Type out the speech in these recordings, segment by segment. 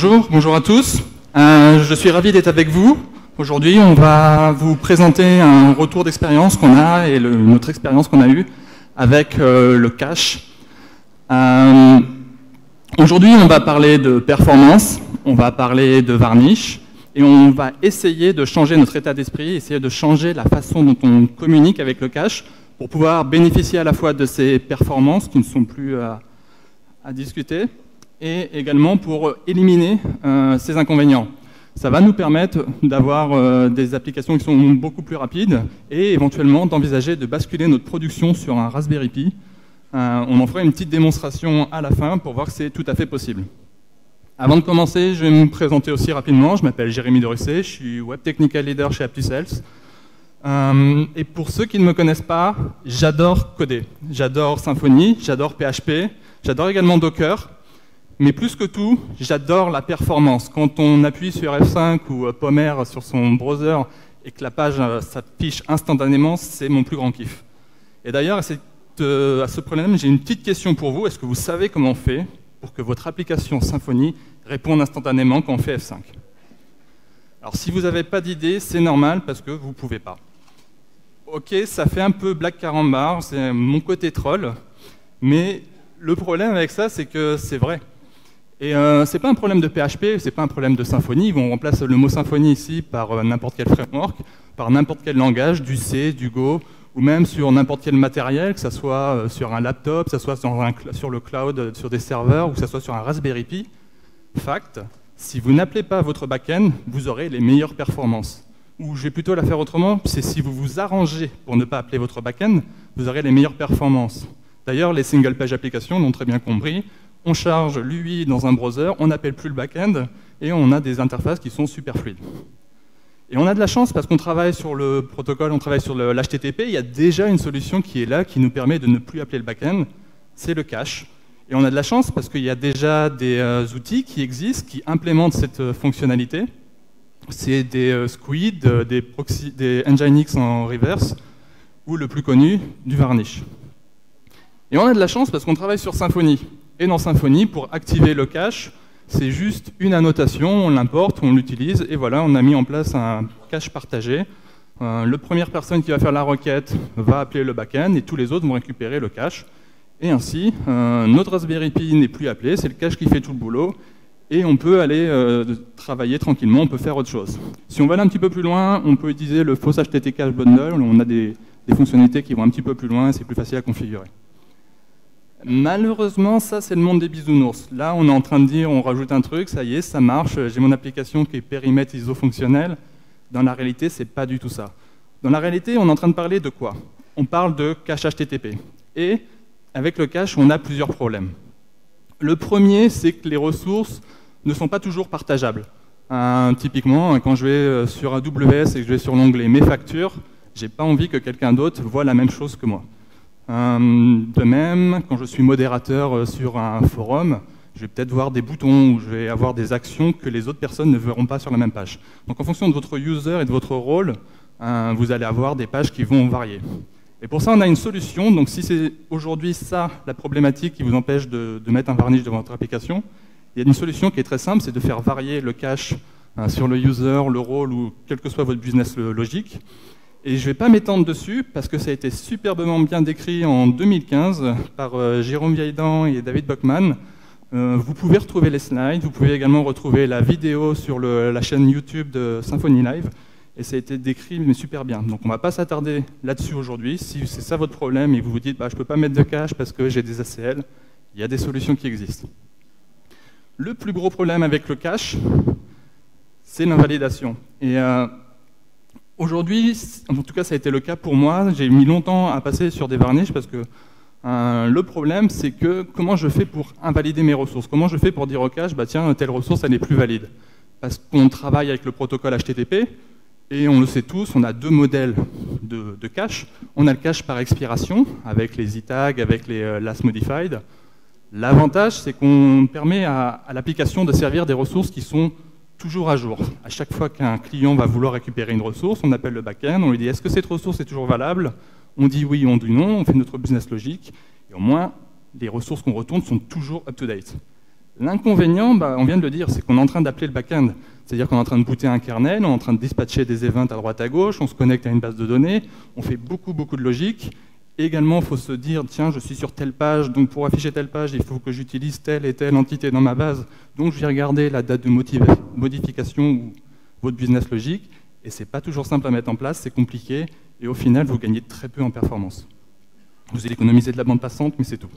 bonjour, bonjour à tous. Euh, je suis ravi d'être avec vous. Aujourd'hui, on va vous présenter un retour d'expérience qu'on a et notre expérience qu'on a eue avec euh, le cache. Euh, Aujourd'hui, on va parler de performance, on va parler de varnish, et on va essayer de changer notre état d'esprit, essayer de changer la façon dont on communique avec le cache pour pouvoir bénéficier à la fois de ces performances qui ne sont plus à discuter, et également pour éliminer euh, ces inconvénients. Ça va nous permettre d'avoir euh, des applications qui sont beaucoup plus rapides et éventuellement d'envisager de basculer notre production sur un Raspberry Pi euh, on en fera une petite démonstration à la fin pour voir que c'est tout à fait possible. Avant de commencer, je vais me présenter aussi rapidement. Je m'appelle Jérémy Dorusset, je suis Web Technical Leader chez AptuSales. Euh, et pour ceux qui ne me connaissent pas, j'adore coder. J'adore Symfony, j'adore PHP, j'adore également Docker. Mais plus que tout, j'adore la performance. Quand on appuie sur F5 ou euh, Pomer sur son browser et que la page s'affiche instantanément, c'est mon plus grand kiff. Et d'ailleurs, c'est euh, à ce problème, j'ai une petite question pour vous. Est-ce que vous savez comment on fait pour que votre application Symfony réponde instantanément quand on fait F5 Alors si vous n'avez pas d'idée, c'est normal parce que vous ne pouvez pas. Ok, ça fait un peu Black Carambar, c'est mon côté troll, mais le problème avec ça, c'est que c'est vrai. Et euh, c'est pas un problème de PHP, c'est pas un problème de Symfony. On remplace le mot Symfony ici par euh, n'importe quel framework, par n'importe quel langage, du C, du Go, ou même sur n'importe quel matériel, que ce soit euh, sur un laptop, que ce soit sur, sur, le cloud, euh, sur des serveurs, ou que ce soit sur un Raspberry Pi. Fact, si vous n'appelez pas votre backend, vous aurez les meilleures performances. Ou je vais plutôt la faire autrement, c'est si vous vous arrangez pour ne pas appeler votre backend, vous aurez les meilleures performances. D'ailleurs, les single page applications l'ont très bien compris. On charge l'UI dans un browser, on n'appelle plus le backend, et on a des interfaces qui sont super fluides. Et on a de la chance parce qu'on travaille sur le protocole, on travaille sur l'HTTP, il y a déjà une solution qui est là, qui nous permet de ne plus appeler le backend, c'est le cache. Et on a de la chance parce qu'il y a déjà des euh, outils qui existent, qui implémentent cette euh, fonctionnalité. C'est des euh, Squid, des, proxy, des Nginx en reverse, ou le plus connu, du Varnish. Et on a de la chance parce qu'on travaille sur Symfony. Et dans Symfony, pour activer le cache, c'est juste une annotation, on l'importe, on l'utilise, et voilà, on a mis en place un cache partagé. Euh, le première personne qui va faire la requête va appeler le backend, et tous les autres vont récupérer le cache. Et ainsi, euh, notre Raspberry Pi n'est plus appelé, c'est le cache qui fait tout le boulot, et on peut aller euh, travailler tranquillement, on peut faire autre chose. Si on va aller un petit peu plus loin, on peut utiliser le faux HTTP cache bundle, on a des, des fonctionnalités qui vont un petit peu plus loin, et c'est plus facile à configurer. Malheureusement, ça c'est le monde des bisounours. Là, on est en train de dire, on rajoute un truc, ça y est, ça marche, j'ai mon application qui est périmètre ISO fonctionnel. Dans la réalité, c'est pas du tout ça. Dans la réalité, on est en train de parler de quoi? On parle de cache HTTP. Et avec le cache, on a plusieurs problèmes. Le premier, c'est que les ressources ne sont pas toujours partageables. typiquement, quand je vais euh, sur AWS et que je vais sur l'onglet Mes factures, j'ai pas envie que quelqu'un d'autre voit la même chose que moi. Euh, de même, quand je suis modérateur euh, sur un forum, je vais peut-être voir des boutons ou je vais avoir des actions que les autres personnes ne verront pas sur la même page. Donc en fonction de votre user et de votre rôle, euh, vous allez avoir des pages qui vont varier. Et pour ça, on a une solution. Donc si c'est aujourd'hui ça, la problématique qui vous empêche de, mettre un varnish devant votre application, il y a une solution qui est très simple, c'est de faire varier le cache sur le user, le rôle ou quel que soit votre business logique. Et je ne vais pas m'étendre dessus parce que ça a été superbement bien décrit en 2015 par euh, Jérôme Vieildan et David Buckman. Euh, vous pouvez retrouver les slides, vous pouvez également retrouver la vidéo sur la chaîne YouTube de Symfony Live. Et ça a été décrit, super bien. Donc on ne va pas s'attarder là-dessus aujourd'hui. Si c'est ça votre problème et vous vous dites bah, je ne peux pas mettre de cache parce que j'ai des ACL, il y a des solutions qui existent. Le plus gros problème avec le cache, c'est l'invalidation. Euh, Aujourd'hui, en tout cas ça a été le cas pour moi, j'ai mis longtemps à passer sur des varnishes parce que euh, le problème c'est que comment je fais pour invalider mes ressources? Comment je fais pour dire au cache, bah tiens, telle ressource elle n'est plus valide? Parce qu'on travaille avec le protocole HTTP et on le sait tous, on a deux modèles de, cache. On a le cache par expiration avec les e-tags, avec les euh, last modified. L'avantage c'est qu'on permet à l'application de servir des ressources qui sont toujours à jour. À chaque fois qu'un client va vouloir récupérer une ressource, on appelle le back-end, on lui dit est-ce que cette ressource est toujours valable? On dit oui, on dit non, on fait notre business logique, et au moins les ressources qu'on retourne sont toujours up-to-date. L'inconvénient, bah, on vient de le dire, c'est qu'on est en train d'appeler le back-end. C'est-à-dire qu'on est en train de booter un kernel, on est en train de dispatcher des events à droite à gauche, on se connecte à une base de données, on fait beaucoup, beaucoup de logique. Également, il faut se dire, tiens, je suis sur telle page, donc pour afficher telle page, il faut que j'utilise telle et telle entité dans ma base. Donc je vais regarder la date de modification ou votre business logique. Et ce n'est pas toujours simple à mettre en place, c'est compliqué. Et au final, vous gagnez très peu en performance. Vous allez économiser de la bande passante, mais c'est tout.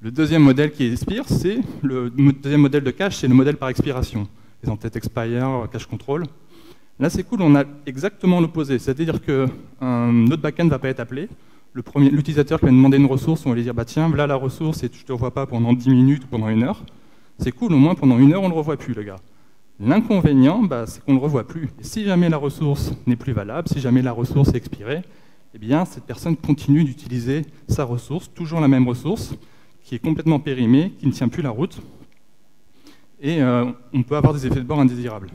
Le deuxième modèle qui expire, c'est le deuxième modèle de cache, c'est le modèle par expiration. Les entêtes expire, cache control. Là, c'est cool, on a exactement l'opposé. C'est-à-dire que notre backend ne va pas être appelé. L'utilisateur qui va demander une ressource, on va lui dire bah, tiens, voilà la ressource et je ne te revois pas pendant 10 minutes ou pendant une heure. C'est cool, au moins pendant une heure, on ne le revoit plus, le gars. L'inconvénient, bah, c'est qu'on ne le revoit plus. Si jamais la ressource n'est plus valable, si jamais la ressource est expirée, eh bien, cette personne continue d'utiliser sa ressource, toujours la même ressource, qui est complètement périmé, qui ne tient plus la route, et euh, on peut avoir des effets de bord indésirables.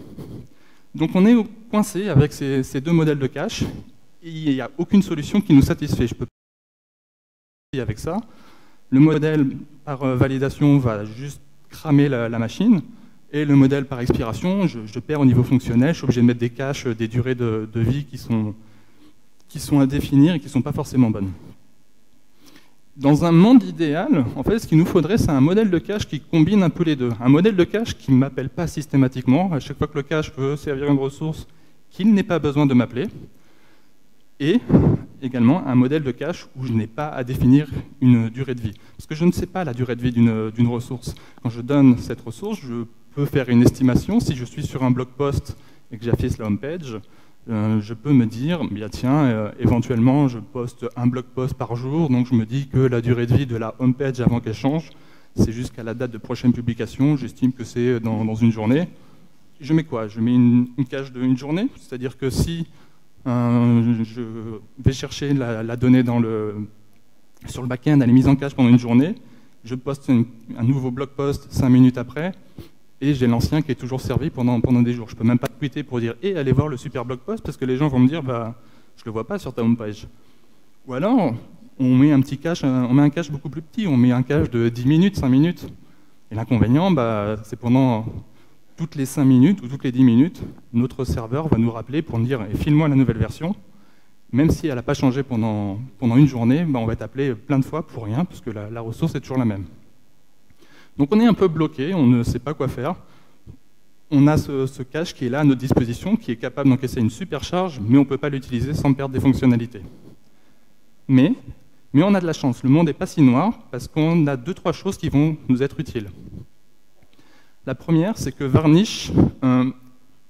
Donc on est coincé avec ces, deux modèles de cache, il n'y a aucune solution qui nous satisfait. Je peux pas avec ça. Le modèle par euh, validation va juste cramer la, machine, et le modèle par expiration, je, perds au niveau fonctionnel, je suis obligé de mettre des caches, des durées de, de vie qui sont, qui sont à définir et qui ne sont pas forcément bonnes. Dans un monde idéal, en fait, ce qu'il nous faudrait, c'est un modèle de cache qui combine un peu les deux. Un modèle de cache qui ne m'appelle pas systématiquement, à chaque fois que le cache veut servir une ressource, qu'il n'ait pas besoin de m'appeler. Et également un modèle de cache où je n'ai pas à définir une durée de vie. Parce que je ne sais pas la durée de vie d'une ressource. Quand je donne cette ressource, je peux faire une estimation. Si je suis sur un blog post et que j'affiche la home page, euh, je peux me dire, bien tiens, euh, éventuellement je poste un blog post par jour, donc je me dis que la durée de vie de la homepage avant qu'elle change, c'est jusqu'à la date de prochaine publication, j'estime que c'est dans, une journée. Je mets quoi? Je mets une, cache de une journée, c'est-à-dire que si euh, je vais chercher la, donnée sur le back-end, elle est mise en cache pendant une journée, je poste un nouveau blog post cinq minutes après, et j'ai l'ancien qui est toujours servi pendant, pendant des jours. Je ne peux même pas tweeter pour dire et allez voir le super blog post parce que les gens vont me dire bah je le vois pas sur ta homepage. Ou alors on met un petit cache, on met un cache beaucoup plus petit, on met un cache de 10 minutes, 5 minutes. Et l'inconvénient, bah, c'est pendant toutes les 5 minutes ou toutes les 10 minutes, notre serveur va nous rappeler pour nous dire eh, file-moi la nouvelle version. Même si elle n'a pas changé pendant, une journée, bah, on va être appelé plein de fois pour rien, parce que la ressource est toujours la même. Donc on est un peu bloqué, on ne sait pas quoi faire. On a ce, cache qui est là à notre disposition, qui est capable d'encaisser une supercharge, mais on ne peut pas l'utiliser sans perdre des fonctionnalités. Mais, mais on a de la chance, le monde n'est pas si noir, parce qu'on a deux, trois choses qui vont nous être utiles. La première, c'est que Varnish euh,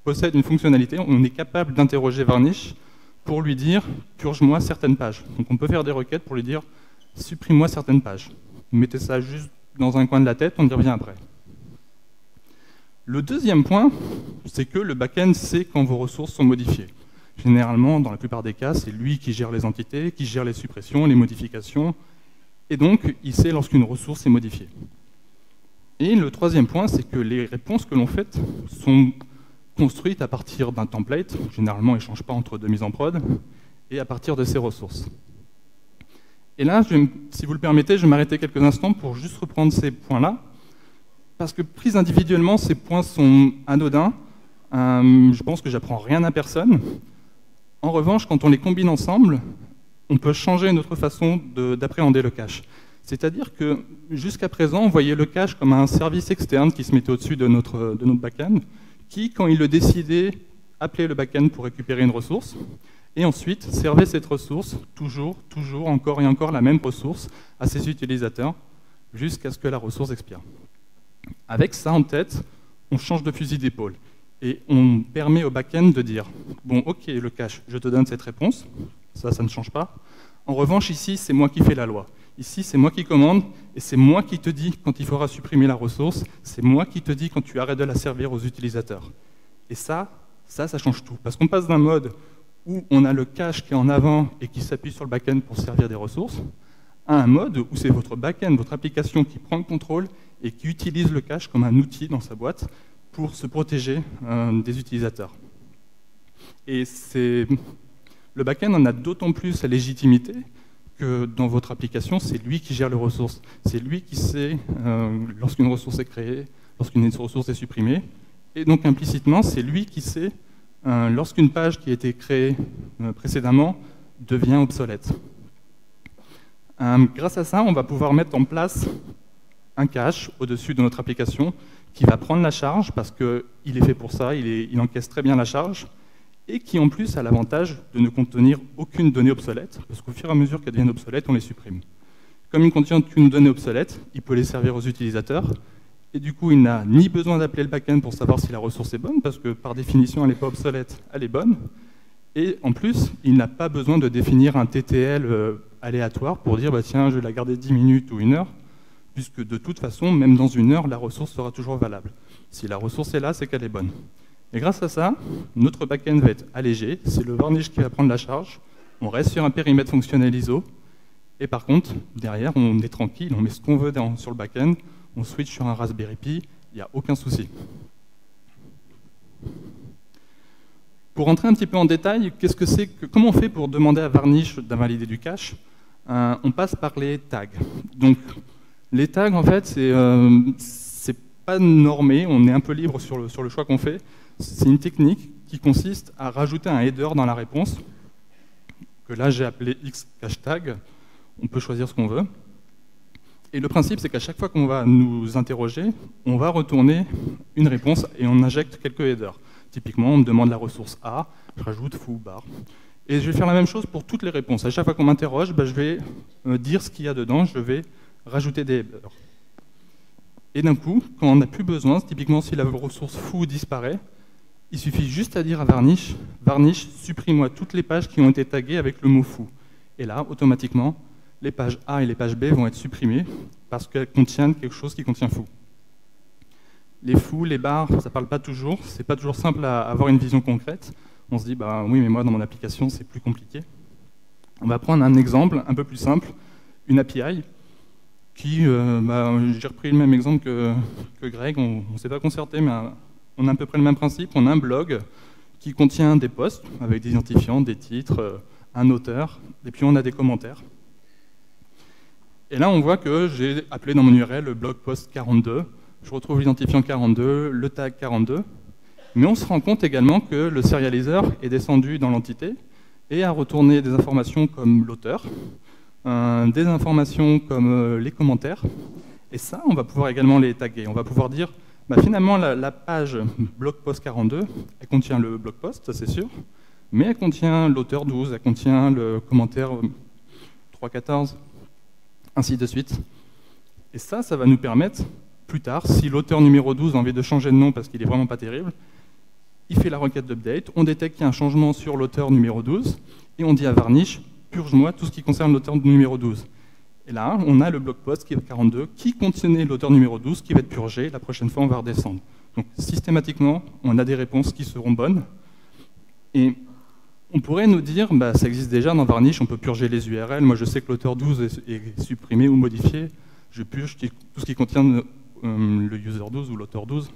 possède une fonctionnalité, on est capable d'interroger Varnish pour lui dire « purge-moi certaines pages ». Donc on peut faire des requêtes pour lui dire « supprime-moi certaines pages ». Mettez ça juste dans un coin de la tête, on y revient après. Le deuxième point, c'est que le back-end sait quand vos ressources sont modifiées. Généralement, dans la plupart des cas, c'est lui qui gère les entités, qui gère les suppressions, les modifications, et donc il sait lorsqu'une ressource est modifiée. Et le troisième point, c'est que les réponses que l'on fait sont construites à partir d'un template, généralement ils ne changent pas entre deux mises en prod, et à partir de ces ressources. Et là, si vous le permettez, je vais m'arrêter quelques instants pour juste reprendre ces points-là, parce que pris individuellement, ces points sont anodins. Euh, je pense que j'apprends rien à personne. En revanche, quand on les combine ensemble, on peut changer notre façon d'appréhender le cache. C'est-à-dire que jusqu'à présent, on voyait le cache comme un service externe qui se mettait au-dessus de notre, de notre back-end, qui, quand il le décidait, appelait le back-end pour récupérer une ressource. Et ensuite, servez cette ressource, toujours, toujours, encore et encore la même ressource, à ses utilisateurs, jusqu'à ce que la ressource expire. Avec ça en tête, on change de fusil d'épaule. Et on permet au back-end de dire, bon, ok, le cache, je te donne cette réponse, ça, ça ne change pas. En revanche, ici, c'est moi qui fais la loi. Ici, c'est moi qui commande, et c'est moi qui te dis quand il faudra supprimer la ressource, c'est moi qui te dis quand tu arrêtes de la servir aux utilisateurs. Et ça, ça, ça change tout. Parce qu'on passe d'un mode où on a le cache qui est en avant et qui s'appuie sur le back-end pour servir des ressources, à un mode où c'est votre back-end, votre application qui prend le contrôle et qui utilise le cache comme un outil dans sa boîte pour se protéger euh, des utilisateurs. Et le back-end en a d'autant plus sa légitimité que dans votre application, c'est lui qui gère les ressources. C'est lui qui sait euh, lorsqu'une ressource est créée, lorsqu'une ressource est supprimée. Et donc implicitement, c'est lui qui sait euh, lorsqu'une page qui a été créée euh, précédemment devient obsolète. grâce à ça, on va pouvoir mettre en place un cache au-dessus de notre application qui va prendre la charge parce qu'il est fait pour ça, il, il encaisse très bien la charge, et qui en plus a l'avantage de ne contenir aucune donnée obsolète, parce qu'au fur et à mesure qu'elles deviennent obsolètes, on les supprime. Comme il ne contient aucune donnée obsolète, il peut les servir aux utilisateurs, et du coup, il n'a ni besoin d'appeler le backend pour savoir si la ressource est bonne, parce que par définition, elle n'est pas obsolète, elle est bonne. Et en plus, il n'a pas besoin de définir un TTL euh, aléatoire pour dire bah, tiens, je vais la garder 10 minutes ou une heure, puisque de toute façon, même dans une heure, la ressource sera toujours valable. Si la ressource est là, c'est qu'elle est bonne. Et grâce à ça, notre backend va être allégé, c'est le varnish qui va prendre la charge, on reste sur un périmètre fonctionnel ISO, et par contre, derrière, on est tranquille, on met ce qu'on veut sur le backend, on switch sur un Raspberry Pi, il n'y a aucun souci. Pour rentrer un petit peu en détail, comment on fait pour demander à Varnish d'invalider du cache euh, On passe par les tags. Donc, les tags, en fait, c'est euh, pas normé, on est un peu libre sur le choix qu'on fait. C'est une technique qui consiste à rajouter un header dans la réponse, que là j'ai appelé X hashtag, on peut choisir ce qu'on veut. Et le principe, c'est qu'à chaque fois qu'on va nous interroger, on va retourner une réponse et on injecte quelques headers. Typiquement, on me demande la ressource A, je rajoute foo bar. Et je vais faire la même chose pour toutes les réponses. À chaque fois qu'on m'interroge, bah, je vais euh, dire ce qu'il y a dedans, je vais rajouter des headers. Et d'un coup, quand on n'a plus besoin, typiquement si la ressource foo disparaît, il suffit juste à dire à Varnish, Varnish, supprime-moi toutes les pages qui ont été taguées avec le mot fou. Et là, automatiquement, les pages A et les pages B vont être supprimées parce qu'elles contiennent quelque chose qui contient fou. Les fous, les barres, ça parle pas toujours, c'est pas toujours simple à avoir une vision concrète. On se dit, bah oui, mais moi dans mon application, c'est plus compliqué. On va prendre un exemple un peu plus simple, une API, qui, euh, bah, j'ai repris le même exemple que, que Greg, on ne s'est pas concerté, mais on a à peu près le même principe. On a un blog qui contient des posts avec des identifiants, des titres, euh, un auteur, et puis on a des commentaires. Et là, on voit que j'ai appelé dans mon URL le blog post 42. Je retrouve l'identifiant 42, le tag 42. Mais on se rend compte également que le serializer est descendu dans l'entité et a retourné des informations comme l'auteur, euh, des informations comme euh, les commentaires. Et ça, on va pouvoir également les taguer. On va pouvoir dire bah, finalement, la, page blog post 42, elle contient le blog post, ça c'est sûr, mais elle contient l'auteur 12, elle contient le commentaire 3.14, ainsi de suite. Et ça, ça va nous permettre, plus tard, si l'auteur numéro 12 a envie de changer de nom parce qu'il est vraiment pas terrible, il fait la requête d'update, on détecte qu'il y a un changement sur l'auteur numéro 12, et on dit à Varnish, purge-moi tout ce qui concerne l'auteur numéro 12. Et là, on a le blog post qui est 42, qui contenait l'auteur numéro 12, qui va être purgé. La prochaine fois, on va redescendre. Donc, systématiquement, on a des réponses qui seront bonnes. Et on pourrait nous dire, bah, ça existe déjà dans Varnish, on peut purger les URL. Moi, je sais que l'auteur 12 est, supprimé ou modifié. Je purge tout ce qui contient euh, le user 12 ou l'auteur 12.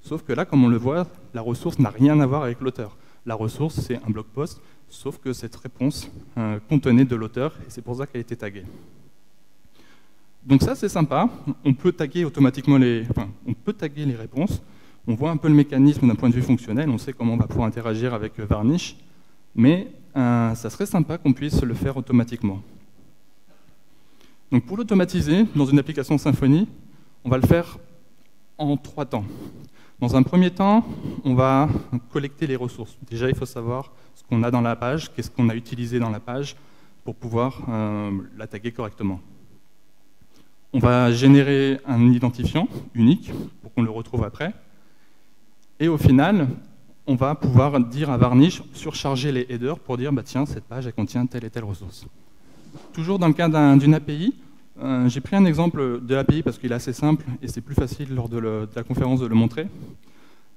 Sauf que là, comme on le voit, la ressource n'a rien à voir avec l'auteur. La ressource, c'est un blog post, sauf que cette réponse euh, contenait de l'auteur, et c'est pour ça qu'elle a été taguée. Donc ça, c'est sympa. On peut taguer automatiquement les, réponses. On voit un peu le mécanisme d'un point de vue fonctionnel. On sait comment on va pouvoir interagir avec euh, Varnish. Mais euh, ça serait sympa qu'on puisse le faire automatiquement. Donc pour l'automatiser, dans une application Symfony, on va le faire en trois temps. Dans un premier temps, on va collecter les ressources. Déjà, il faut savoir ce qu'on a dans la page, qu'est-ce qu'on a utilisé dans la page pour pouvoir euh, la taguer correctement. On va générer un identifiant unique pour qu'on le retrouve après. Et au final, on va pouvoir dire à Varnish, surcharger les headers pour dire, bah, tiens, cette page, elle contient telle et telle ressource. Toujours dans le cas d'une API, euh, j'ai pris un exemple de l'API parce qu'il est assez simple et c'est plus facile lors de, la conférence de le montrer.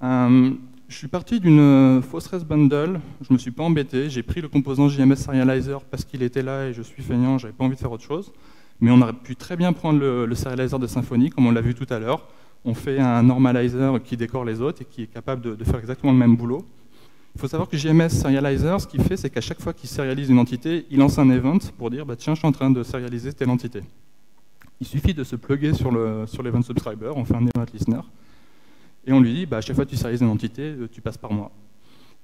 Euh, je suis parti d'une Phosphorus bundle, je ne me suis pas embêté, j'ai pris le composant JMS Serializer parce qu'il était là et je suis feignant, j'avais pas envie de faire autre chose. Mais on aurait pu très bien prendre le, serializer de Symfony, comme on l'a vu tout à l'heure. On fait un normalizer qui décore les autres et qui est capable de, faire exactement le même boulot. Il faut savoir que JMS Serializer, ce qu'il fait, c'est qu'à chaque fois qu'il sérialise une entité, il lance un event pour dire bah, tiens, je suis en train de sérialiser telle entité. Il suffit de se plugger sur l'event subscriber, on fait un event listener, et on lui dit bah, à chaque fois que tu sérialises une entité, euh, tu passes par moi.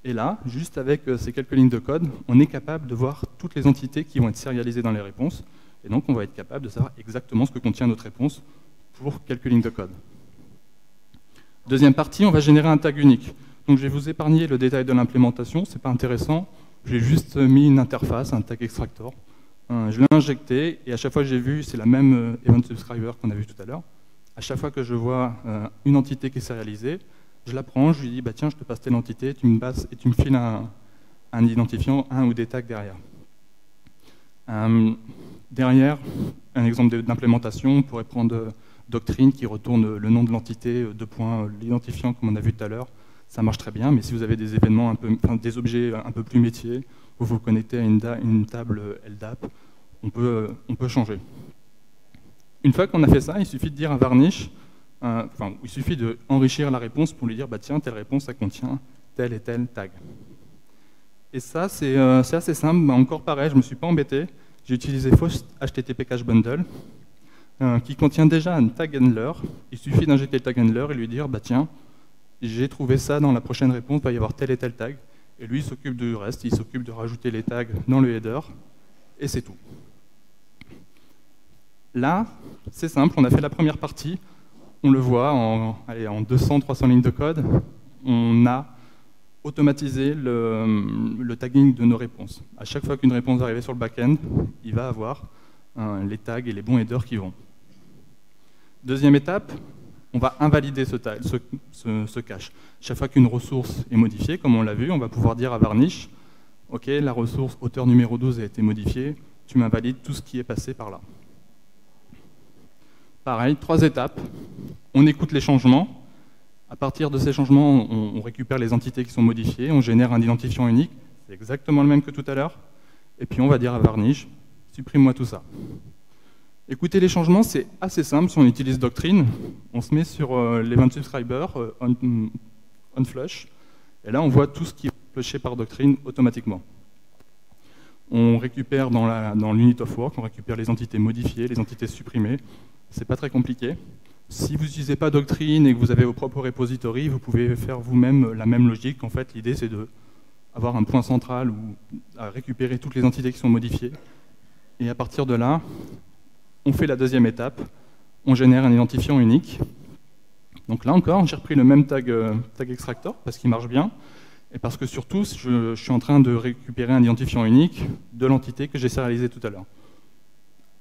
Et là, juste avec euh, ces quelques lignes de code, on est capable de voir toutes les entités qui vont être sérialisées dans les réponses, et donc on va être capable de savoir exactement ce que contient notre réponse pour quelques lignes de code. Deuxième partie, on va générer un tag unique. Donc je vais vous épargner le détail de l'implémentation, c'est pas intéressant. J'ai juste mis une interface, un tag extractor. Euh, je l'ai injecté et à chaque fois que j'ai vu, c'est la même euh, event subscriber qu'on a vu tout à l'heure. À chaque fois que je vois euh, une entité qui est sérialisée, je la prends, je lui dis bah tiens, je te passe telle entité, tu me passes et tu me files un, identifiant, un ou des tags derrière. Derrière, un exemple d'implémentation, on pourrait prendre Doctrine qui retourne le nom de l'entité, deux points, l'identifiant comme on a vu tout à l'heure ça marche très bien, mais si vous avez des événements un peu, des objets un peu plus métiers, où vous vous connectez à une, table LDAP, on peut, changer. Une fois qu'on a fait ça, il suffit de dire à Varnish, euh, enfin, il suffit d'enrichir la réponse pour lui dire, bah, tiens, telle réponse, ça contient tel et tel tag. Et ça, c'est euh, assez simple. Encore pareil, je ne me suis pas embêté. J'ai utilisé Faust HTTP Cache Bundle, euh, qui contient déjà un tag handler. Il suffit d'injecter le tag handler et lui dire, bah, tiens, j'ai trouvé ça dans la prochaine réponse, il va y avoir tel et tel tag. Et lui, il s'occupe du reste, il s'occupe de rajouter les tags dans le header, et c'est tout. Là, c'est simple, on a fait la première partie, on le voit en, en 200-300 lignes de code, on a automatisé le, tagging de nos réponses. À chaque fois qu'une réponse va arriver sur le back-end, il va avoir euh, les tags et les bons headers qui vont. Deuxième étape, on va invalider ce, cache. Chaque fois qu'une ressource est modifiée, comme on l'a vu, on va pouvoir dire à Varnish, OK, la ressource auteur numéro 12 a été modifiée, tu m'invalides tout ce qui est passé par là. Pareil, trois étapes. On écoute les changements. À partir de ces changements, on, récupère les entités qui sont modifiées, on génère un identifiant unique, c'est exactement le même que tout à l'heure. Et puis on va dire à Varnish, supprime-moi tout ça. Écoutez les changements, c'est assez simple. Si on utilise Doctrine, on se met sur euh, l'event subscriber, euh, on, flush, et là on voit tout ce qui est flushé par Doctrine automatiquement. On récupère dans l'unit of work, on récupère les entités modifiées, les entités supprimées. C'est pas très compliqué. Si vous n'utilisez pas Doctrine et que vous avez vos propres repositories, vous pouvez faire vous-même la même logique. En fait, l'idée c'est de avoir un point central où à récupérer toutes les entités qui sont modifiées. Et à partir de là, on fait la deuxième étape, on génère un identifiant unique. Donc là encore, j'ai repris le même tag, euh, extractor parce qu'il marche bien, et parce que surtout, je, suis en train de récupérer un identifiant unique de l'entité que j'ai sérialisée tout à l'heure.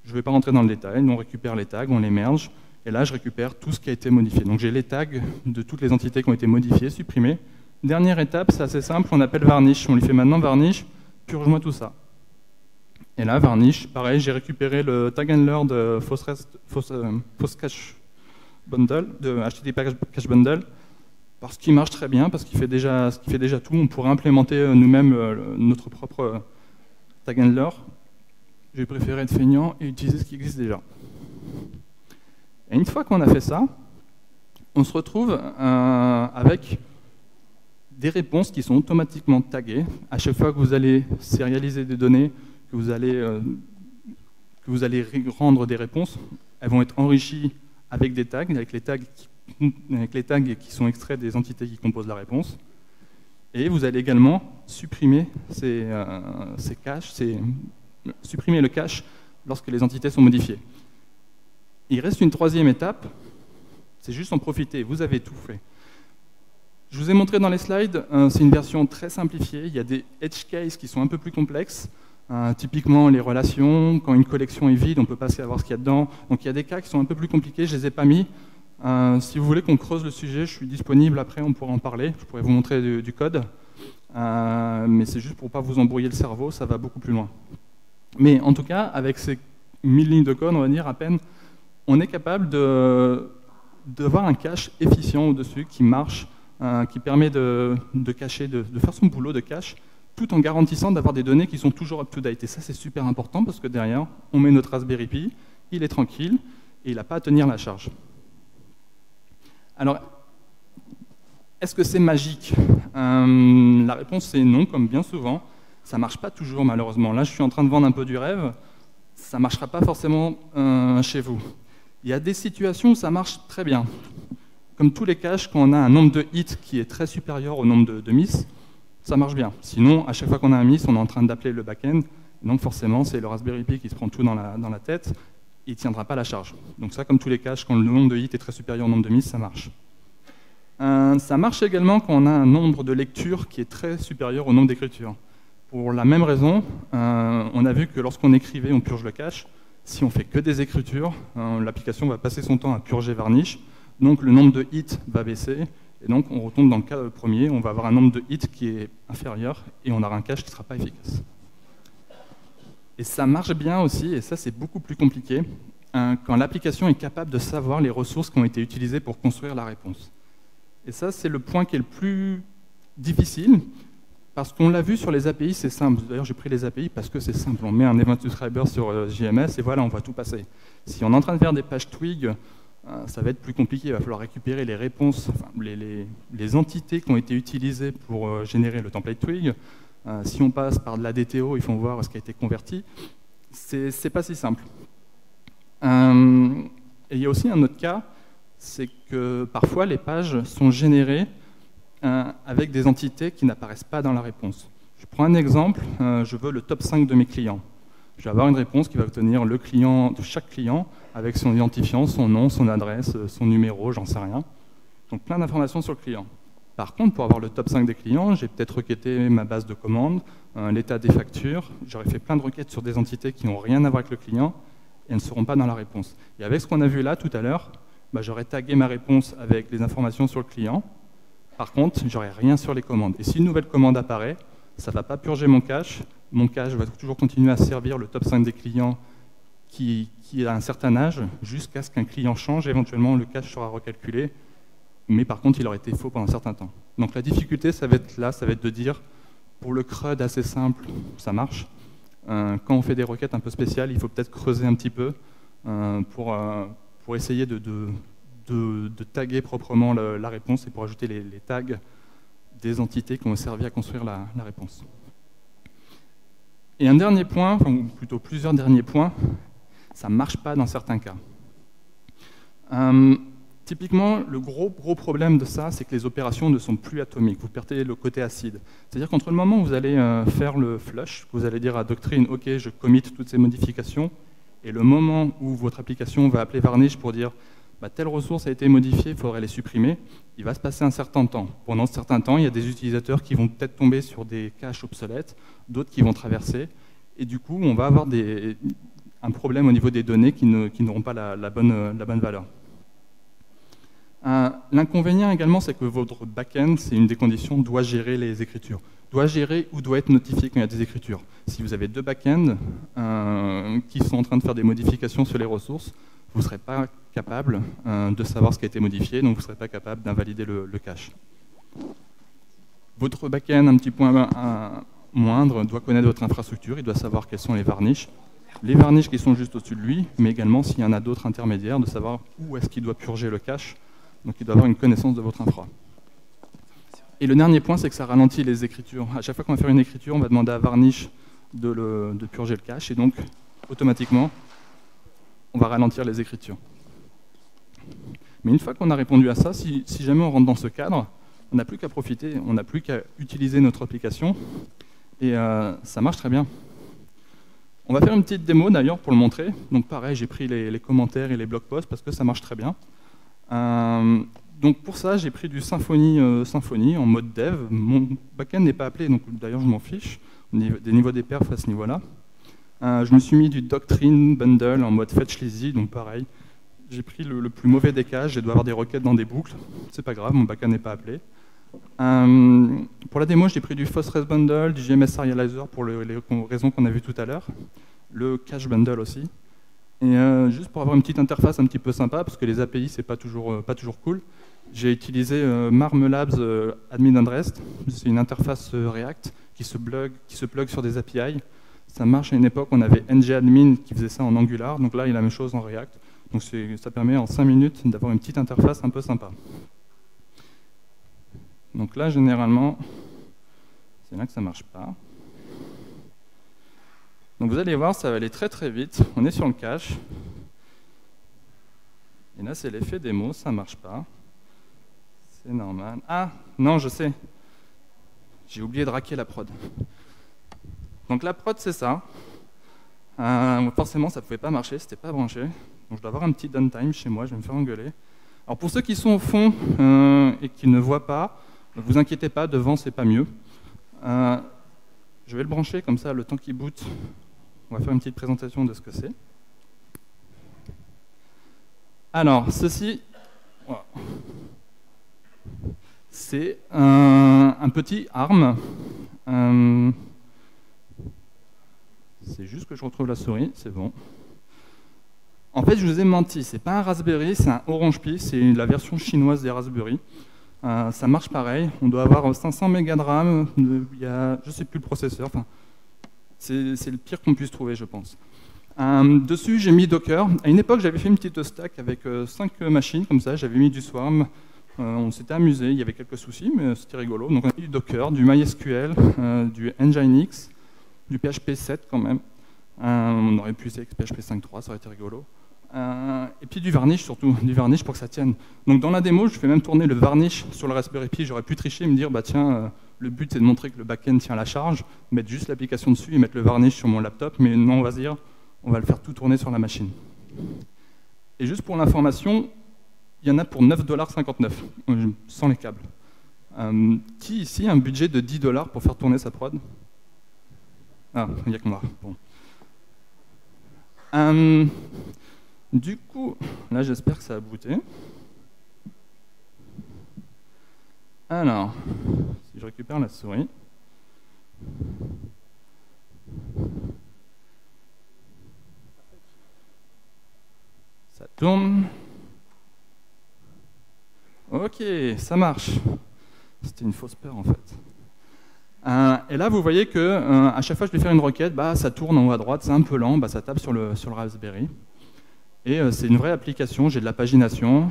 Je ne vais pas rentrer dans le détail, on récupère les tags, on les merge, et là je récupère tout ce qui a été modifié. Donc j'ai les tags de toutes les entités qui ont été modifiées, supprimées. Dernière étape, c'est assez simple, on appelle varnish. On lui fait maintenant varnish, purge-moi tout ça. Et là, Varnish, pareil, j'ai récupéré le tag handler de Cache Bundle, de HTTP Cache Bundle, parce qu'il marche très bien, parce qu'il fait, déjà, fait déjà tout. On pourrait implémenter euh, nous-mêmes euh, notre propre euh, tag handler. J'ai préféré être feignant et utiliser ce qui existe déjà. Et une fois qu'on a fait ça, on se retrouve avec des réponses qui sont automatiquement taguées. À chaque fois que vous allez sérialiser des données, que vous allez, euh, que vous allez rendre des réponses. Elles vont être enrichies avec des tags, avec les tags, qui, avec les tags qui sont extraits des entités qui composent la réponse. Et vous allez également supprimer ces, euh, ces caches, ces, supprimer le cache lorsque les entités sont modifiées. Il reste une troisième étape, c'est juste en profiter, vous avez tout fait. Je vous ai montré dans les slides, euh, c'est une version très simplifiée, il y a des edge cases qui sont un peu plus complexes, euh, typiquement, les relations, quand une collection est vide, on peut passer à voir ce qu'il y a dedans. Donc il y a des cas qui sont un peu plus compliqués, je ne les ai pas mis. Euh, si vous voulez qu'on creuse le sujet, je suis disponible après, on pourra en parler. Je pourrais vous montrer du, code. Euh, mais c'est juste pour ne pas vous embrouiller le cerveau, ça va beaucoup plus loin. Mais en tout cas, avec ces 1000 lignes de code, on va dire à peine, on est capable d'avoir un cache efficient au-dessus qui marche, qui permet de, cacher, de, de, faire son boulot de cache tout en garantissant d'avoir des données qui sont toujours up-to-date. Et ça, c'est super important parce que derrière, on met notre Raspberry Pi, il est tranquille et il n'a pas à tenir la charge. Alors, est-ce que c'est magique? Euh, La réponse est non, comme bien souvent. Ça ne marche pas toujours, malheureusement. Là, je suis en train de vendre un peu du rêve. Ça ne marchera pas forcément euh, chez vous. Il y a des situations où ça marche très bien. Comme tous les caches, quand on a un nombre de hits qui est très supérieur au nombre de, de miss, ça marche bien. Sinon, à chaque fois qu'on a un miss, on est en train d'appeler le back-end. Donc forcément, c'est le Raspberry Pi qui se prend tout dans la, tête. Il ne tiendra pas la charge. Donc ça, comme tous les caches, quand le nombre de hits est très supérieur au nombre de miss, ça marche. Euh, ça marche également quand on a un nombre de lectures qui est très supérieur au nombre d'écritures. Pour la même raison, euh, on a vu que lorsqu'on écrivait, on purge le cache. Si on fait que des écritures, euh, l'application va passer son temps à purger varnish. Donc le nombre de hits va baisser. Et donc on retombe dans le cas premier, on va avoir un nombre de hits qui est inférieur et on aura un cache qui ne sera pas efficace. Et ça marche bien aussi, et ça c'est beaucoup plus compliqué, quand l'application est capable de savoir les ressources qui ont été utilisées pour construire la réponse. Et ça, c'est le point qui est le plus difficile, parce qu'on l'a vu sur les API, c'est simple. D'ailleurs, j'ai pris les API parce que c'est simple. On met un event subscriber sur euh, JMS et voilà, on voit tout passer. Si on est en train de faire des pages Twig, euh, ça va être plus compliqué. Il va falloir récupérer les réponses, les, entités qui ont été utilisées pour euh, générer le template Twig. si on passe par de la DTO, il faut voir ce qui a été converti. C'est pas si simple. et il y a aussi un autre cas, c'est que parfois les pages sont générées euh, avec des entités qui n'apparaissent pas dans la réponse. Je prends un exemple, euh, je veux le top 5 de mes clients. Je vais avoir une réponse qui va obtenir le client de chaque client avec son identifiant, son nom, son adresse, son numéro, j'en sais rien. Donc plein d'informations sur le client. Par contre, pour avoir le top 5 des clients, j'ai peut-être requêté ma base de commandes, euh, l'état des factures, j'aurais fait plein de requêtes sur des entités qui n'ont rien à voir avec le client et elles ne seront pas dans la réponse. Et avec ce qu'on a vu là tout à l'heure, bah, j'aurais tagué ma réponse avec les informations sur le client. Par contre, j'aurais rien sur les commandes. Et si une nouvelle commande apparaît, ça ne va pas purger mon cache. Mon cache va toujours continuer à servir le top 5 des clients qui, qui a un certain âge, jusqu'à ce qu'un client change. Éventuellement, le cache sera recalculé. Mais par contre, il aurait été faux pendant un certain temps. Donc la difficulté, ça va être là, ça va être de dire, pour le CRUD assez simple, ça marche. Euh, quand on fait des requêtes un peu spéciales, il faut peut-être creuser un petit peu euh, pour, euh, pour essayer de, taguer proprement la réponse et pour ajouter les, tags des entités qui ont servi à construire la, réponse. Et un dernier point, ou plutôt plusieurs derniers points, ça ne marche pas dans certains cas. Euh, typiquement, le gros, gros problème de ça, c'est que les opérations ne sont plus atomiques. Vous perdez le côté acide. C'est-à-dire qu'entre le moment où vous allez euh, faire le flush, vous allez dire à Doctrine, OK, je commit toutes ces modifications, et le moment où votre application va appeler Varnish pour dire bah, telle ressource a été modifiée, il faudrait les supprimer, il va se passer un certain temps. Pendant ce certain temps, il y a des utilisateurs qui vont peut-être tomber sur des caches obsolètes, d'autres qui vont traverser, et du coup, on va avoir un problème au niveau des données qui n'auront pas la, bonne, la bonne valeur. L'inconvénient également, c'est que votre backend, c'est une des conditions, doit gérer les écritures. Doit gérer ou doit être notifié quand il y a des écritures. Si vous avez deux backends euh, qui sont en train de faire des modifications sur les ressources, vous ne serez pas capable euh, de savoir ce qui a été modifié, donc vous ne serez pas capable d'invalider le, cache. Votre backend, un petit point moindre, doit connaître votre infrastructure, il doit savoir quels sont les varnishes, les varnishes qui sont juste au-dessus de lui, mais également s'il y en a d'autres intermédiaires, de savoir où est-ce qu'il doit purger le cache, donc il doit avoir une connaissance de votre infra. Et le dernier point, c'est que ça ralentit les écritures. À chaque fois qu'on va faire une écriture, on va demander à Varnish de, purger le cache, et donc automatiquement, on va ralentir les écritures. Mais une fois qu'on a répondu à ça, si, jamais on rentre dans ce cadre, on n'a plus qu'à profiter, on n'a plus qu'à utiliser notre application, et euh, ça marche très bien. On va faire une petite démo d'ailleurs pour le montrer. Donc pareil, j'ai pris les, commentaires et les blog posts parce que ça marche très bien. Euh, donc pour ça, j'ai pris du Symfony, euh, Symfony en mode dev. Mon backend n'est pas appelé, donc d'ailleurs je m'en fiche. Des niveaux des perfs à ce niveau-là. Euh, je me suis mis du Doctrine Bundle en mode Fetch Lazy, donc pareil. J'ai pris le, plus mauvais des cas, je dois avoir des requêtes dans des boucles. C'est pas grave, mon backend n'est pas appelé. Euh, pour la démo, j'ai pris du Phosphorus Bundle, du GMS Serializer pour les raisons qu'on a vues tout à l'heure, le Cache Bundle aussi. Et juste pour avoir une petite interface un petit peu sympa, parce que les API, c'est pas toujours, pas toujours cool, j'ai utilisé Marmelabs Admin Address. C'est une interface React qui se, plug, qui se plug sur des API. Ça marche à une époque, on avait ngAdmin qui faisait ça en Angular, donc là il y a la même chose en React. Donc ça permet en 5 minutes d'avoir une petite interface un peu sympa. Donc là, généralement, c'est là que ça ne marche pas. Donc vous allez voir, ça va aller très très vite. On est sur le cache. Et là, c'est l'effet démo, ça ne marche pas. C'est normal. Ah, non, je sais. J'ai oublié de raquer la prod. Donc la prod, c'est ça. Euh, forcément, ça ne pouvait pas marcher, c'était pas branché. Donc je dois avoir un petit downtime chez moi, je vais me faire engueuler. Alors pour ceux qui sont au fond euh, et qui ne voient pas, ne vous inquiétez pas, devant c'est pas mieux. Euh, je vais le brancher comme ça, le temps qu'il boot, on va faire une petite présentation de ce que c'est. Alors, ceci, c'est un, petit arm. Euh, c'est juste que je retrouve la souris, c'est bon. En fait, je vous ai menti, c'est pas un Raspberry, c'est un Orange Pi, c'est la version chinoise des Raspberry. Euh, ça marche pareil, on doit avoir 500 mégas de RAM, il y a, je sais plus le processeur, enfin, c'est le pire qu'on puisse trouver, je pense. Euh, dessus, j'ai mis Docker. À une époque, j'avais fait une petite stack avec 5 euh, machines, comme ça, j'avais mis du Swarm, on s'était amusé, il y avait quelques soucis, mais c'était rigolo. Donc on a mis du Docker, du MySQL, du Nginx, du PHP 7 quand même. on aurait pu essayer avec PHP 5.3, ça aurait été rigolo. Euh, et puis du varnish surtout, du varnish pour que ça tienne. Donc dans la démo, je fais même tourner le varnish sur le Raspberry Pi. J'aurais pu tricher et me dire, bah tiens, euh, le but c'est de montrer que le backend tient la charge, mettre juste l'application dessus et mettre le varnish sur mon laptop. Mais non, on va se dire, on va le faire tout tourner sur la machine. Et juste pour l'information, il y en a pour 9,59$ euh, sans les câbles. qui ici a un budget de 10 dollars pour faire tourner sa prod? Ah, il n'y a que moi. Bon. Du coup, là j'espère que ça a booté. Alors, si je récupère la souris. Ça tourne. Ok, ça marche. C'était une fausse peur en fait. Euh, et là, vous voyez que euh, à chaque fois que je vais faire une requête, bah, ça tourne en haut à droite, c'est un peu lent, bah, ça tape sur le, sur le Raspberry. Et euh, c'est une vraie application, j'ai de la pagination,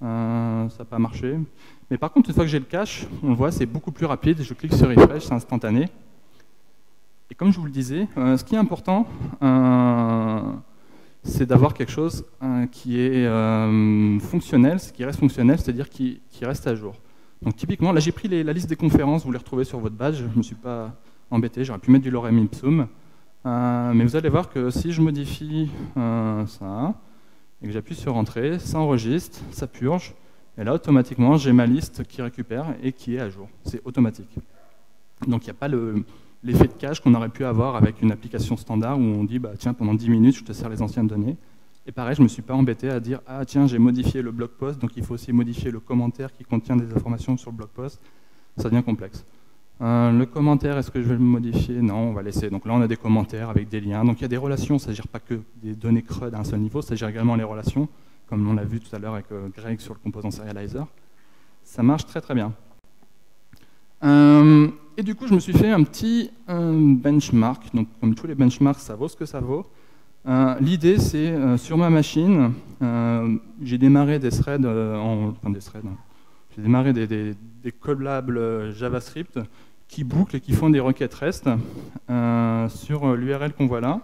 ça n'a pas marché. Mais par contre, une fois que j'ai le cache, on le voit, c'est beaucoup plus rapide, je clique sur refresh, c'est instantané. Et comme je vous le disais, ce qui est important, c'est d'avoir quelque chose qui est fonctionnel, qui reste fonctionnel, c'est-à-dire qui, reste à jour. Donc typiquement, là j'ai pris la liste des conférences, vous les retrouvez sur votre badge, je ne me suis pas embêté, j'aurais pu mettre du lorem ipsum. Euh, mais vous allez voir que si je modifie euh, ça, et que j'appuie sur Entrée, ça enregistre, ça purge, et là automatiquement j'ai ma liste qui récupère et qui est à jour. C'est automatique. Donc il n'y a pas l'effet de cache qu'on aurait pu avoir avec une application standard où on dit bah, tiens pendant 10 minutes je te sers les anciennes données. Et pareil, je ne me suis pas embêté à dire ah tiens j'ai modifié le blog post, donc il faut aussi modifier le commentaire qui contient des informations sur le blog post. Ça devient complexe. Euh, le commentaire, est-ce que je vais le modifier? Non, on va laisser. Donc là, on a des commentaires avec des liens. Donc il y a des relations, ça ne s'agit pas que des données CRUD à un seul niveau, ça s'agit également les relations, comme on l'a vu tout à l'heure avec euh, Greg sur le composant serializer. Ça marche très très bien. Euh, et du coup, je me suis fait un petit benchmark. Donc comme tous les benchmarks, ça vaut ce que ça vaut. L'idée, c'est sur ma machine, j'ai démarré des threads, en, enfin des threads, hein. j'ai démarré des, des, des collables JavaScript qui bouclent et qui font des requêtes REST euh, sur l'URL qu'on voit là.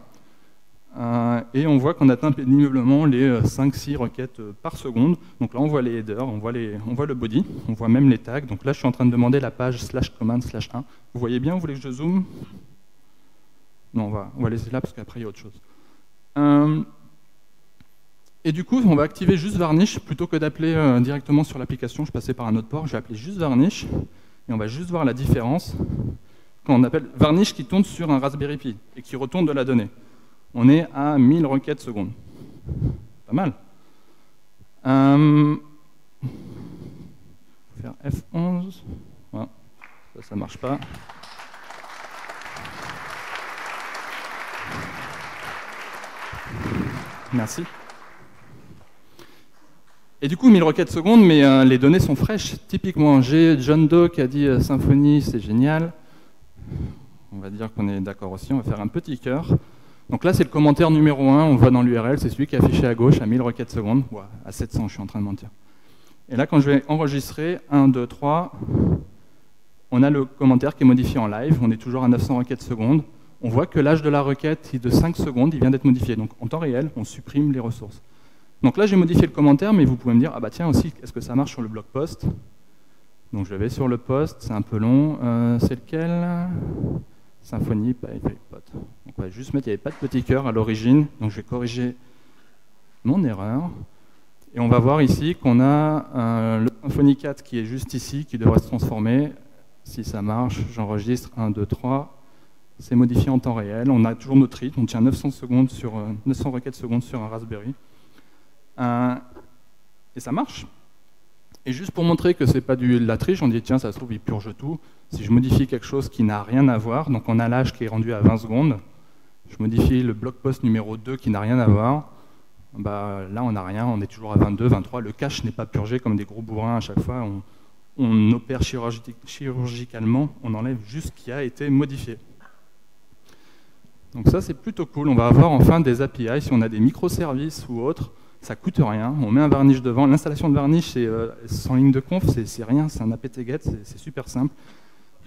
Euh, et on voit qu'on atteint péniblement les 5-6 euh, requêtes par seconde. Donc là, on voit les headers, on voit, les, on voit le body, on voit même les tags. Donc là, je suis en train de demander la page slash command slash 1. Vous voyez bien, vous voulez que je zoome? Non, on va, on va laisser là parce qu'après, il y a autre chose. et du coup, on va activer juste Varnish plutôt que d'appeler directement sur l'application. Je passais par un autre port, je vais appeler juste Varnish. Et on va juste voir la différence quand on appelle Varnish qui tourne sur un Raspberry Pi et qui retourne de la donnée. On est à 1000 requêtes secondes. Pas mal. Euh, faire F11. ça, ça marche pas. Merci. Et du coup, 1000 requêtes secondes, mais euh, les données sont fraîches. Typiquement, j'ai John Doe qui a dit euh, Symfony, c'est génial. On va dire qu'on est d'accord aussi, on va faire un petit cœur. Donc là, c'est le commentaire numéro 1, on voit dans l'URL, c'est celui qui est affiché à gauche à 1000 requêtes secondes. à 700, je suis en train de mentir. Et là, quand je vais enregistrer 1, 2, 3, on a le commentaire qui est modifié en live. On est toujours à 900 requêtes secondes. On voit que l'âge de la requête est de 5 secondes, il vient d'être modifié. Donc en temps réel, on supprime les ressources. Donc là, j'ai modifié le commentaire, mais vous pouvez me dire, ah bah tiens aussi, est-ce que ça marche sur le blog post? Donc je vais sur le post, c'est un peu long. Euh, c'est lequel? Symfony, pas Donc on va juste mettre, il n'y avait pas de petit cœur à l'origine, donc je vais corriger mon erreur. Et on va voir ici qu'on a euh, le Symfony 4 qui est juste ici, qui devrait se transformer. Si ça marche, j'enregistre 1, 2, 3. C'est modifié en temps réel. On a toujours notre rythme. On tient 900, secondes sur, 900 euh, requêtes secondes sur un Raspberry. Euh, et ça marche. Et juste pour montrer que ce n'est pas du, de la triche, on dit tiens, ça se trouve, il purge tout. Si je modifie quelque chose qui n'a rien à voir, donc on a l'âge qui est rendu à 20 secondes, je modifie le blog post numéro 2 qui n'a rien à voir, bah, là on n'a rien, on est toujours à 22, 23. Le cache n'est pas purgé comme des gros bourrins à chaque fois. On, on opère chirurgicalement, on enlève juste ce qui a été modifié. Donc ça c'est plutôt cool. On va avoir enfin des API si on a des microservices ou autres ça coûte rien, on met un varnish devant. L'installation de varnish, c'est euh, sans ligne de conf, c'est rien, c'est un apt-get, c'est super simple.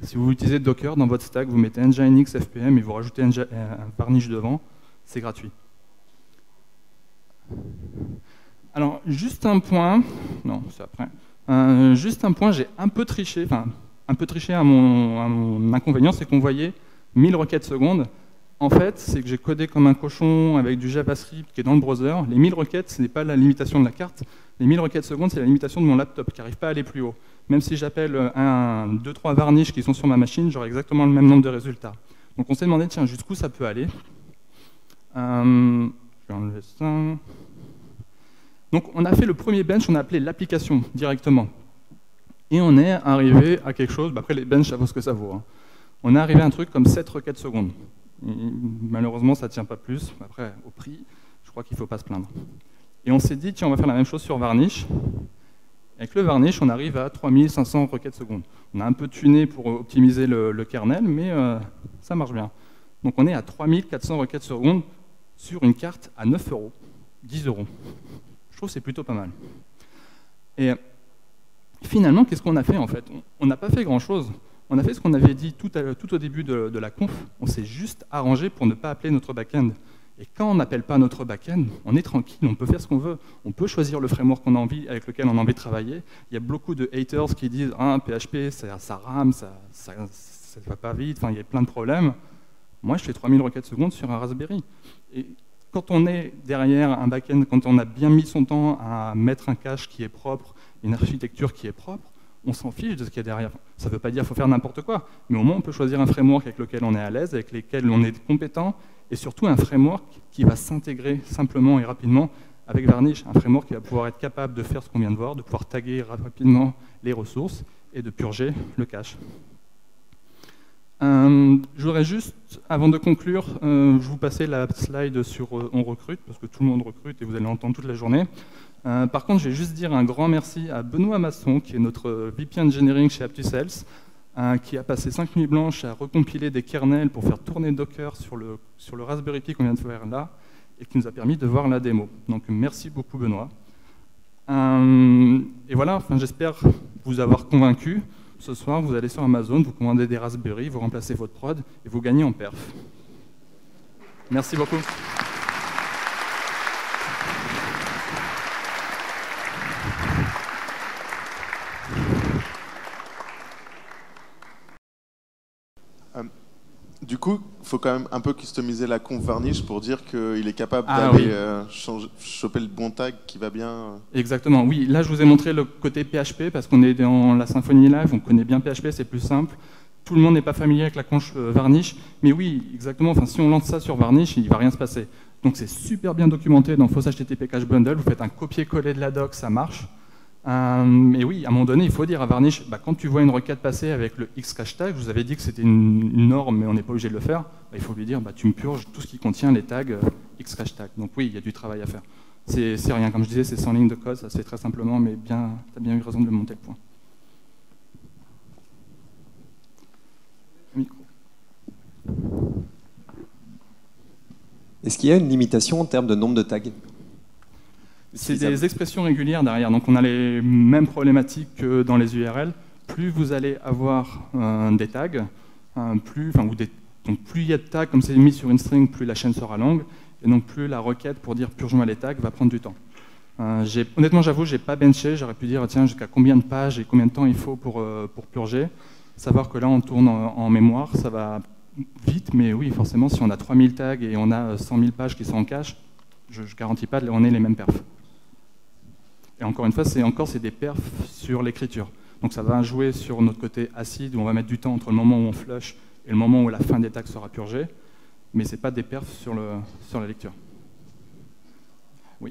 Si vous utilisez Docker dans votre stack, vous mettez Nginx FPM et vous rajoutez un, varnish devant, c'est gratuit. Alors, juste un point, non, c'est après. Euh, juste un point, j'ai un peu triché, enfin, un peu triché à mon, à mon inconvénient, c'est qu'on voyait 1000 requêtes secondes. En fait, c'est que j'ai codé comme un cochon avec du JavaScript qui est dans le browser. Les 1000 requêtes, ce n'est pas la limitation de la carte. Les 1000 requêtes secondes, c'est la limitation de mon laptop qui n'arrive pas à aller plus haut. Même si j'appelle un, 2, 3 varnishes qui sont sur ma machine, j'aurai exactement le même nombre de résultats. Donc on s'est demandé, tiens, jusqu'où ça peut aller? Euh, Je vais enlever ça. Donc on a fait le premier bench, on a appelé l'application directement. Et on est arrivé à quelque chose, bah, après les benches, ça vaut ce que ça vaut. Hein. On est arrivé à un truc comme 7 requêtes secondes. Malheureusement, ça ne tient pas plus. Après, au prix, je crois qu'il ne faut pas se plaindre. Et on s'est dit, tiens, on va faire la même chose sur Varnish. Avec le Varnish, on arrive à 3500 requêtes secondes. On a un peu tuné pour optimiser le, kernel, mais euh, ça marche bien. Donc on est à 3400 requêtes secondes sur une carte à 9 euros, 10 euros. Je trouve que c'est plutôt pas mal. Et finalement, qu'est-ce qu'on a fait en fait? On n'a pas fait grand-chose on a fait ce qu'on avait dit tout, au début de, la conf, on s'est juste arrangé pour ne pas appeler notre backend. Et quand on n'appelle pas notre backend, on est tranquille, on peut faire ce qu'on veut. On peut choisir le framework qu'on a envie, avec lequel on a envie de travailler. Il y a beaucoup de haters qui disent ah, PHP, ça, rame, ça ne va pas vite, enfin, il y a plein de problèmes. Moi, je fais 3000 requêtes secondes sur un Raspberry. Et quand on est derrière un backend, quand on a bien mis son temps à mettre un cache qui est propre, une architecture qui est propre, on s'en fiche de ce qu'il y a derrière. Ça ne veut pas dire qu'il faut faire n'importe quoi, mais au moins on peut choisir un framework avec lequel on est à l'aise, avec lequel on est compétent, et surtout un framework qui va s'intégrer simplement et rapidement avec Varnish, un framework qui va pouvoir être capable de faire ce qu'on vient de voir, de pouvoir taguer rapidement les ressources et de purger le cache. Euh, je voudrais juste, avant de conclure, euh, je vous passer la slide sur euh, On recrute, parce que tout le monde recrute et vous allez l'entendre toute la journée. Euh, par contre, je vais juste dire un grand merci à Benoît Masson, qui est notre VP Engineering chez AptuSales, euh, qui a passé 5 nuits blanches à recompiler des kernels pour faire tourner Docker sur le, Raspberry Pi qu'on vient de faire là, et qui nous a permis de voir la démo. Donc merci beaucoup Benoît. Euh, et voilà, j'espère vous avoir convaincu. Ce soir, vous allez sur Amazon, vous commandez des Raspberry, vous remplacez votre prod et vous gagnez en perf. Merci beaucoup. Du coup, il faut quand même un peu customiser la conf varnish pour dire qu'il est capable ah d'aller euh, choper le bon tag qui va bien. Euh. Exactement, oui. Là, je vous ai montré le côté PHP parce qu'on est dans la Symfony Live, on connaît bien PHP, c'est plus simple. Tout le monde n'est pas familier avec la conf euh, varnish, mais oui, exactement. Enfin, si on lance ça sur varnish, il ne va rien se passer. Donc, c'est super bien documenté dans Fausse HTTP Cache Bundle. Vous faites un copier-coller de la doc, ça marche. Euh, mais oui, à un moment donné, il faut dire à Varnish, bah, quand tu vois une requête passer avec le X tag, je vous avais dit que c'était une, norme, mais on n'est pas obligé de le faire, bah, il faut lui dire, bah, tu me purges tout ce qui contient les tags euh, X tag. Donc oui, il y a du travail à faire. C'est rien, comme je disais, c'est 100 lignes de code, ça se très simplement, mais tu as bien eu raison de monter le point. Est-ce qu'il y a une limitation en termes de nombre de tags? C'est des expressions régulières derrière, donc on a les mêmes problématiques que dans les URL. Plus vous allez avoir des tags, plus, enfin, ou des, donc plus il y a de tags, comme c'est mis sur une string, plus la chaîne sera longue, et donc plus la requête pour dire purge-moi les tags va prendre du temps. Euh, honnêtement, j'avoue, j'ai pas benché. J'aurais pu dire tiens jusqu'à combien de pages et combien de temps il faut pour, euh, pour purger. Savoir que là, on tourne en, mémoire, ça va vite, mais oui, forcément, si on a 3000 tags et on a 100 000 pages qui sont en cache, je ne garantis pas qu'on ait les mêmes perfs. Et encore une fois, c'est encore c'est des perfs sur l'écriture. Donc ça va jouer sur notre côté acide où on va mettre du temps entre le moment où on flush et le moment où la fin des tags sera purgée, mais ce n'est pas des perfs sur, le, sur la lecture.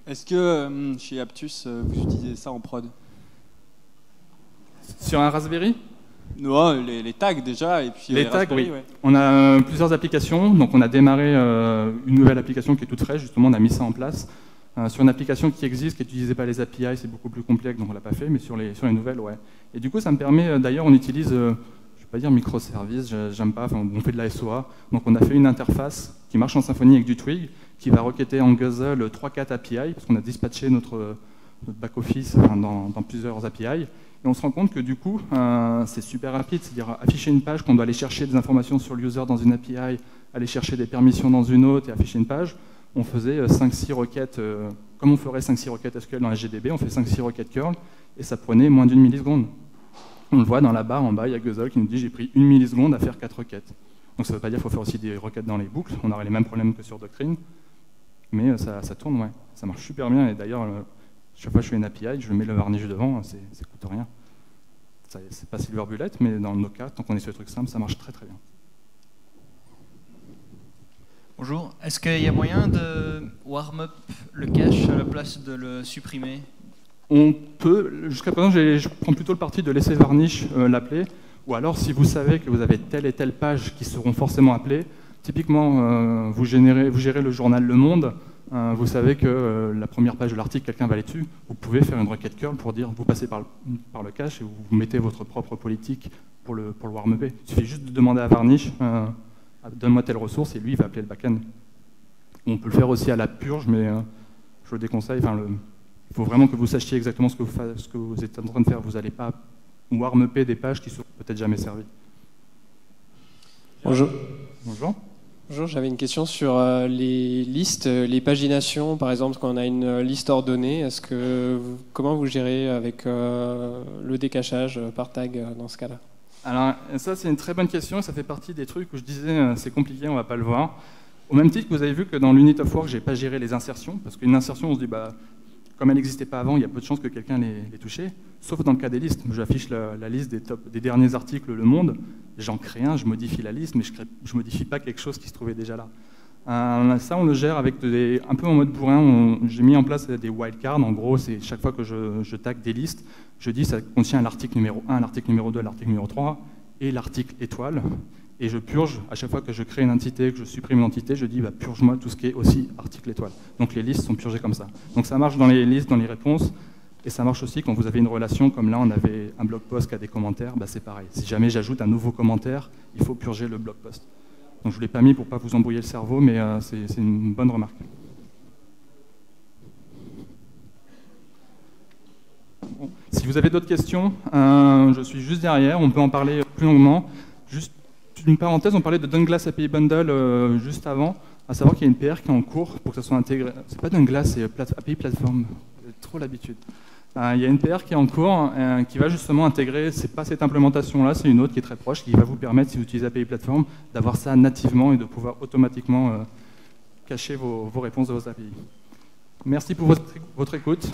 Est-ce que euh, chez Aptus, euh, vous utilisez ça en prod? Sur un Raspberry? Non, les, tags déjà, et puis les, tags, oui. On a euh, plusieurs applications, donc on a démarré une nouvelle application qui est toute fraîche, justement, on a mis ça en place. Sur une application qui existe, qui n'utilisait pas les API, c'est beaucoup plus complexe, donc on l'a pas fait, mais sur les, nouvelles, ouais. Et du coup, ça me permet, d'ailleurs, on utilise, je ne vais pas dire microservice, j'aime pas, on fait de la SOA, donc on a fait une interface qui marche en Symfony avec du Twig, qui va requêter en Guzzle 3-4 API, parce qu'on a dispatché notre, back-office dans, plusieurs API. Et on se rend compte que du coup, euh, c'est super rapide, c'est-à-dire afficher une page, qu'on doit aller chercher des informations sur le user dans une API, aller chercher des permissions dans une autre et afficher une page. On faisait 5-6 euh, requêtes, euh, comme on ferait 5-6 requêtes SQL dans SGDB, on fait 5-6 requêtes curl, et ça prenait moins d'une milliseconde. On le voit dans la barre en bas, il y a Guzzle qui nous dit j'ai pris une milliseconde à faire 4 requêtes. Donc ça ne veut pas dire qu'il faut faire aussi des requêtes dans les boucles, on aurait les mêmes problèmes que sur Doctrine mais euh, ça, tourne, ouais. Ça marche super bien. Et d'ailleurs, chaque fois que je fais une API, je mets le varnish devant, ça coûte rien. C'est pas Silver Bullet, mais dans nos cas, tant qu'on est sur des trucs simples, ça marche très très bien. Bonjour. Est-ce qu'il y a moyen de warm up le cache à la place de le supprimer? On peut. Jusqu'à présent, je prends plutôt le parti de laisser Varnish euh, l'appeler. Ou alors, si vous savez que vous avez telle et telle page qui seront forcément appelées, Typiquement, euh, vous, gérez le journal Le Monde, euh, vous savez que la première page de l'article, quelqu'un va aller dessus, vous pouvez faire une requête curl pour dire, vous passez par le, cache et vous mettez votre propre politique pour le, pour le warm up. Il suffit juste de demander à Varnish, donne-moi telle ressource, et lui, il va appeler le backend. On peut le faire aussi à la purge, mais je le déconseille. il faut vraiment que vous sachiez exactement ce que vous, ce que vous êtes en train de faire. Vous n'allez pas warm des pages qui ne seront peut-être jamais servies. Bonjour. Bonjour. Bonjour, j'avais une question sur euh, les listes, euh, les paginations, par exemple, quand on a une euh, liste ordonnée, est-ce que comment vous gérez avec le décachage par tag dans ce cas-là? Alors ça c'est une très bonne question, ça fait partie des trucs où je disais c'est compliqué, on va pas le voir. Au même titre que vous avez vu que dans l'unit of work, j'ai pas géré les insertions, parce qu'une insertion, on se dit bah comme elle n'existait pas avant, il y a peu de chances que quelqu'un l'ait touché, sauf dans le cas des listes. J'affiche la, liste des, derniers articles Le Monde, j'en crée un, je modifie la liste, mais je ne modifie pas quelque chose qui se trouvait déjà là. Euh, ça, on le gère avec un peu en mode bourrin. J'ai mis en place des wildcards. En gros, c'est chaque fois que je, je tag des listes, je dis ça contient l'article numéro 1, l'article numéro 2, l'article numéro 3 et l'article étoile et je purge, à chaque fois que je crée une entité, que je supprime une entité, je dis bah, purge-moi tout ce qui est aussi article étoile. Donc les listes sont purgées comme ça. Donc ça marche dans les listes, dans les réponses, et ça marche aussi quand vous avez une relation, comme là on avait un blog post qui a des commentaires, bah, c'est pareil. Si jamais j'ajoute un nouveau commentaire, il faut purger le blog post. Donc je ne l'ai pas mis pour ne pas vous embrouiller le cerveau, mais euh, c'est une bonne remarque. Si vous avez d'autres questions, euh, je suis juste derrière, on peut en parler plus longuement. Juste une parenthèse, on parlait de Dunglass API Bundle euh, juste avant, à savoir qu'il y a une PR qui est en cours pour que ça soit intégré. C'est pas Dunglass, c'est API Platform. J'ai trop l'habitude. Euh, il y a une PR qui est en cours euh, qui va justement intégrer, c'est pas cette implémentation-là, c'est une autre qui est très proche, qui va vous permettre, si vous utilisez API Platform, d'avoir ça nativement et de pouvoir automatiquement cacher vos, réponses de vos API. Merci pour votre écoute.